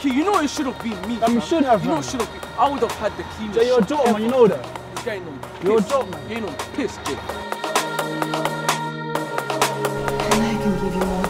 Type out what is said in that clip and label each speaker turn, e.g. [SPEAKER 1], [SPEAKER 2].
[SPEAKER 1] Key, you know it should have been me.
[SPEAKER 2] Um, you
[SPEAKER 1] man.
[SPEAKER 2] should have,
[SPEAKER 1] You know it should have been. I would have had the key.
[SPEAKER 2] Jay, you're a
[SPEAKER 1] shot
[SPEAKER 2] man, you know that.
[SPEAKER 1] This guy know.
[SPEAKER 2] You're a
[SPEAKER 1] piss.
[SPEAKER 2] joke, man.
[SPEAKER 1] He know piss, Jay.
[SPEAKER 3] And I can give you more